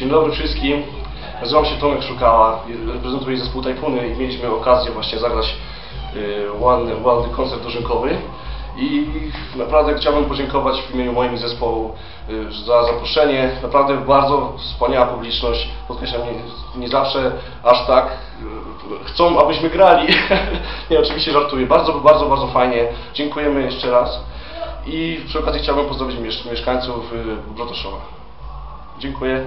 Dzień dobry wszystkim. Nazywam się Tomek Szukała, reprezentuję zespół Tajfuny i mieliśmy okazję właśnie zagrać ładny, ładny koncert dożynkowy. I naprawdę chciałbym podziękować w imieniu moim zespołu y, za zaproszenie. Naprawdę bardzo wspaniała publiczność. Podkreślam, nie, nie zawsze aż tak y, chcą, abyśmy grali. nie, oczywiście żartuję. Bardzo, bardzo, bardzo fajnie. Dziękujemy jeszcze raz. I przy okazji chciałbym pozdrowić mieszkańców y, Dziękuję.